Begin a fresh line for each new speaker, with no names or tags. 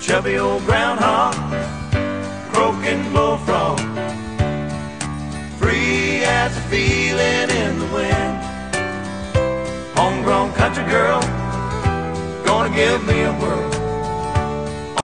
chubby old groundhog, croaking bullfrog, free as a feeling in the wind. Homegrown country girl, gonna give me a whirl.